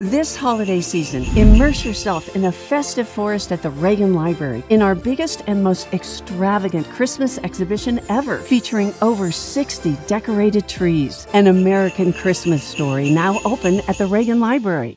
This holiday season, immerse yourself in a festive forest at the Reagan Library in our biggest and most extravagant Christmas exhibition ever, featuring over 60 decorated trees. An American Christmas story now open at the Reagan Library.